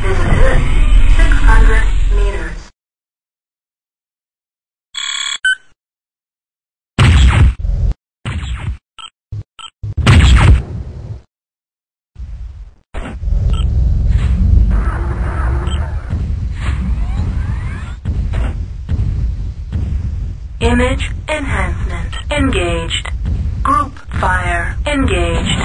Visited 600 meters. Image enhancement engaged. Group fire engaged.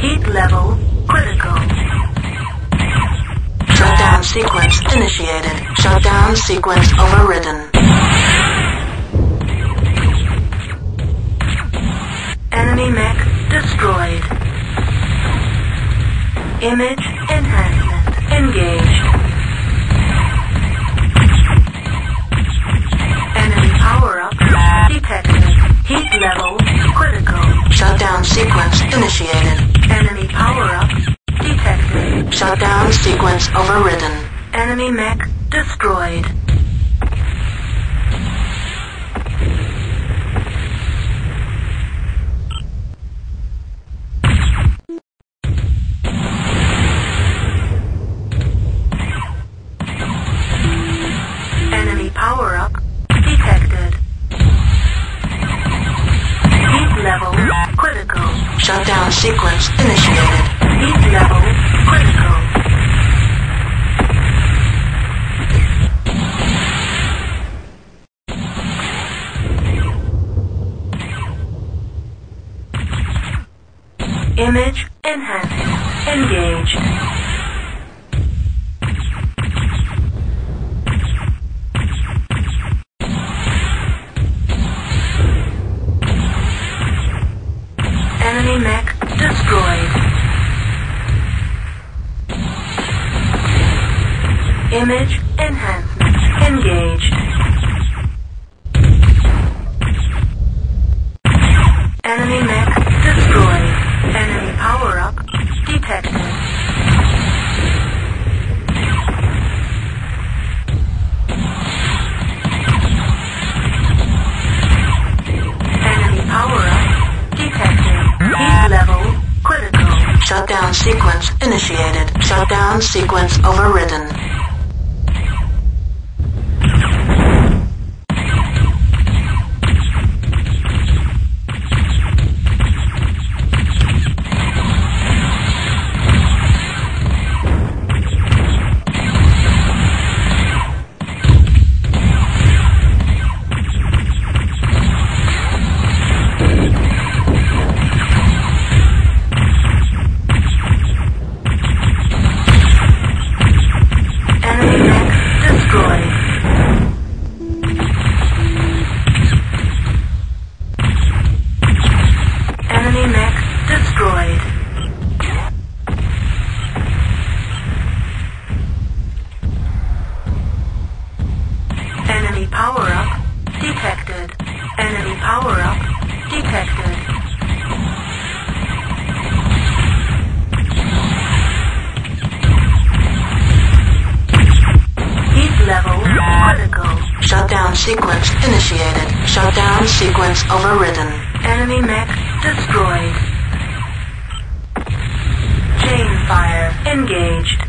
Heat level critical. Initiated. Shutdown sequence overridden. Enemy mech destroyed. Image enhancement engaged. Enemy power up detected. Heat level critical. Shutdown sequence initiated. Enemy power up detected. Shutdown sequence overridden. Enemy mech destroyed. Enemy power up detected. Heat level critical. Shutdown sequence initiated. Heat level critical. Image enhancement engaged. Enemy mech destroyed. Image enhancement engaged. Initiated. Shutdown sequence overridden. Sequence initiated. Shutdown sequence overridden. Enemy mech destroyed. Chain fire engaged.